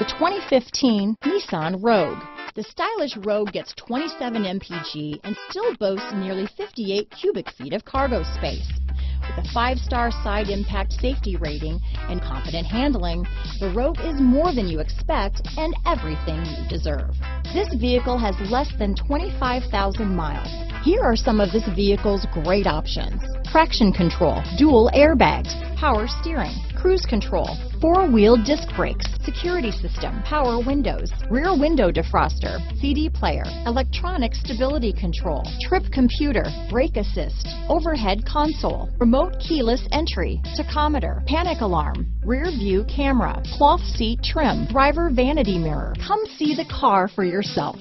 The 2015 Nissan Rogue. The stylish Rogue gets 27 mpg and still boasts nearly 58 cubic feet of cargo space. With a five-star side impact safety rating and confident handling, the Rogue is more than you expect and everything you deserve. This vehicle has less than 25,000 miles. Here are some of this vehicle's great options. Traction control, dual airbags, power steering, cruise control, four-wheel disc brakes, security system, power windows, rear window defroster, CD player, electronic stability control, trip computer, brake assist, overhead console, remote keyless entry, tachometer, panic alarm, rear view camera, cloth seat trim, driver vanity mirror. Come see the car for yourself.